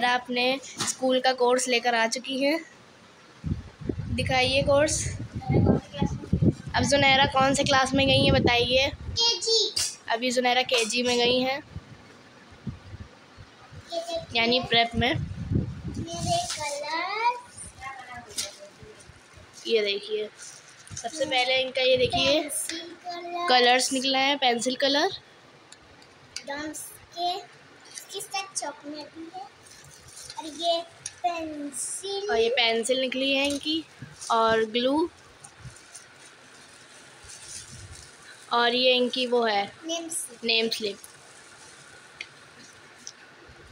जुनैरा अपने स्कूल का कोर्स लेकर आ चुकी हैं। दिखाइए कोर्स। अब जुनैरा कौन से क्लास में गई हैं बताइए। अभी जुनैरा के जी में गई हैं। यानी प्रेप में। ये देखिए। सबसे पहले इनका ये देखिए। कलर्स निकला है पेंसिल कलर। के। चॉकलेट है। पेंसिल। और ये पेंसिल निकली है इनकी और ग्लू। और ये इनकी वो है नेम स्लिप नेम स्लिप।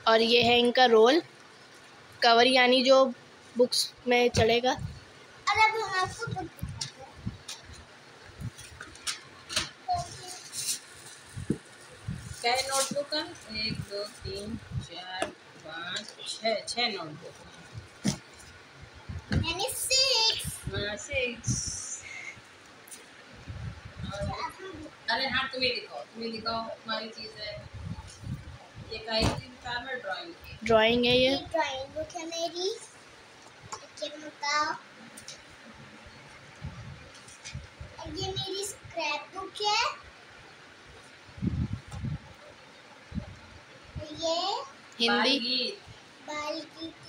और ये है इनका रोल कवर यानी जो बुक्स में चढ़ेगा। नोटबुक है? एक दो तीन चार। पाँच छः छः अरे हाँ तुम्हें दिखाओ तुम्हें दिखाओ तुम्हारी चीज़ है ये। काई ड्राइंग ड्राइंग है। ये ड्राइंग बुक है मेरी बताओ ये मेरी स्क्रैप बुक है ये हिंदी।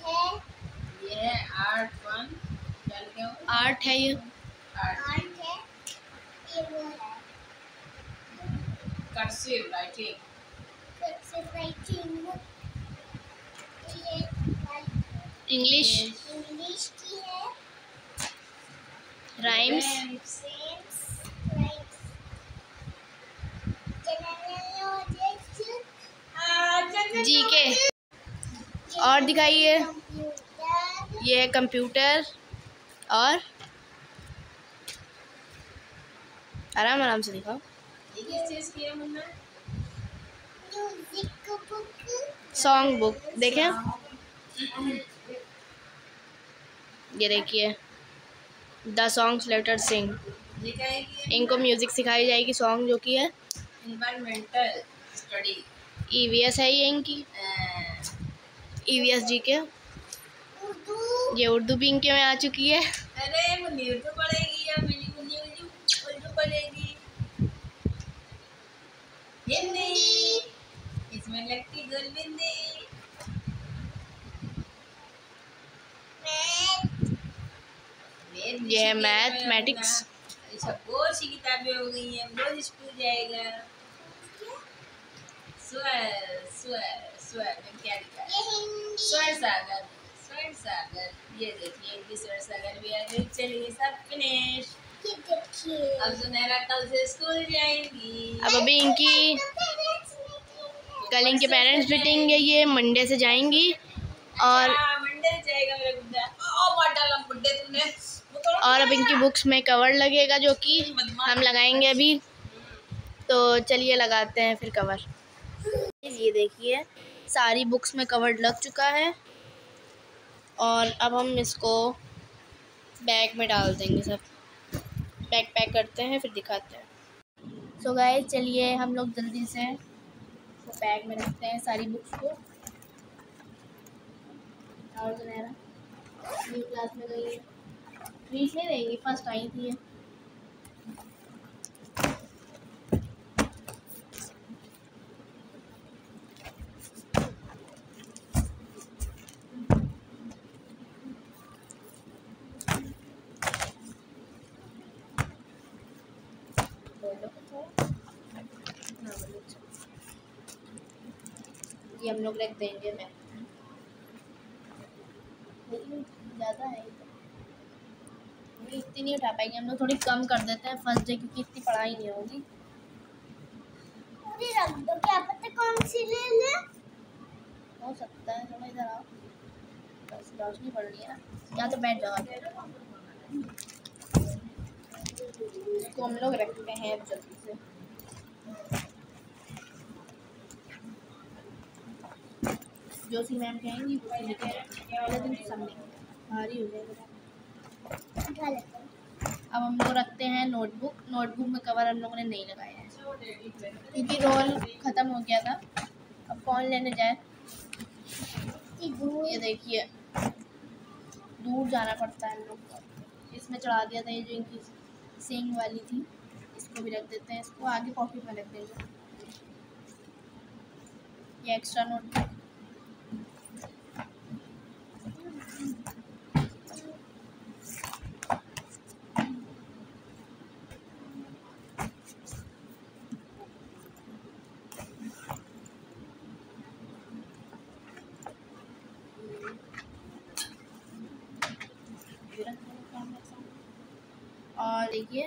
है ये आर्ट वन आर्ट है ये। Cursive writing cursive writing English English की है राइम्स. जी के और दिखाइए। ये है कंप्यूटर और आराम आराम से दिखाओ. सॉन्ग बुक देखें। ये देखिए। द सॉन्ग्स लेटर सिंग इनको म्यूज़िक सिखाई जाएगी सॉन्ग जो कि है। Environmental study E V S है ये इनकी। ई वी एस जी के। ये उर्दू भी इनके में आ चुकी है। अरे पढ़ेगी या मेरी उर्दू पढ़ेगी। हिंदी। इसमें लगती गुलबिंदी। ये है मैथमेटिक्स। ये सब बहुत सी किताबें हो गई हैं रोज स्कूल जाएगा। स्वर स्वर। स्वर में क्या लिखा है स्वर सागर स्वर सागर ये देखिए इनकी स्वर सागर भी आ गई चलिए सब फिनिश अब सुनहरा कल से स्कूल जाएँगी. अब अभी इनकी कल इनके पेरेंट्स मीटिंग है ये मंडे से जाएँगी और अच्छा, मंडे जाएगा मेरा गुड्डा. ओ माडल बुड्ढे तूने तो और अब इनकी बुक्स में कवर लगेगा जो कि हम लगाएँगे अभी. तो चलिए लगाते हैं फिर कवर ये देखिए सारी बुक्स में कवर लग चुका है। और अब हम इसको बैग में डाल देंगे सब। बैग पैक करते हैं, फिर दिखाते हैं। सो गाइस चलिए हम लोग जल्दी से इसको बैग में रखते हैं सारी बुक्स को। और न्यू क्लास में गई ट्रीट नहीं देंगी फ़र्स्ट आई थी हम लोग रख देंगे मैं। ज़्यादा है ये तो। इतनी नहीं उठा पाएँगे हम लोग थोड़ी कम कर देते हैं फ़र्स्ट डे क्योंकि इतनी पढ़ाई नहीं होगी। रख दो क्या पता कौन सी ले ले। हो सकता है थोड़ा इधर आओ। बस रोशनी पड़ रही है। यहाँ तो बैठ जाओ। इसको हम लोग रखते हैं जल्दी से। जो सी मैम कहेंगी, वो सी पहले दिन तो सब भारी हो जाएगा। अब हम लोग रखते हैं नोटबुक नोटबुक में कवर हम लोगों ने नहीं लगाया है। क्योंकि रोल ख़त्म हो गया था। अब कौन लेने जाए। ये देखिए। दूर जाना पड़ता है हम लोग को। इसमें चढ़ा दिया था ये जो इनकी सिंग वाली थी। इसको भी रख देते हैं। इसको आगे पॉकेट में रख देंगे। ये एक्स्ट्रा नोट और देखिए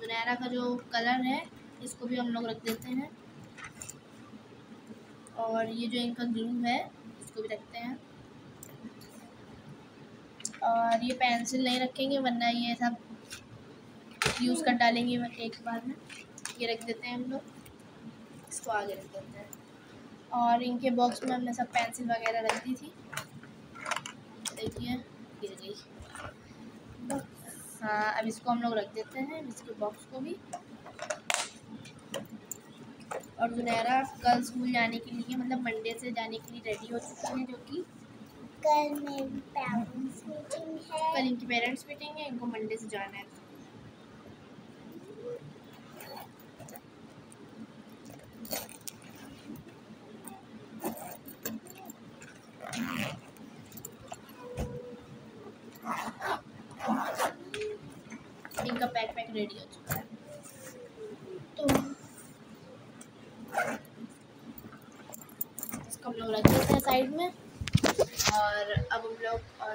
जुनैरा का जो कलर है, इसको भी हम लोग रख देते हैं। और ये जो इनका ग्लू है, इसको भी रखते हैं। और ये पेंसिल नहीं रखेंगे, वरना ये सब यूज़ कर डालेंगे एक बार में। ये रख देते हैं हम लोग। इसको आगे रख देते हैं। और इनके बॉक्स में हमने सब पेंसिल वगैरह रख दी थी। देखिए, गिर गई। हाँ अब इसको हम लोग रख देते हैं इसके बॉक्स को भी। और जुनैरा कल स्कूल जाने के लिए मतलब मंडे से जाने के लिए रेडी हो चुकी है जो कि। कल मेरी पेरेंट्स मीटिंग है। कल इनकी पेरेंट्स मीटिंग है इनको मंडे से जाना है। रेडी हो चुका है। तो इसको हम लोग रख देते हैं साइड में। और अब हम लोग और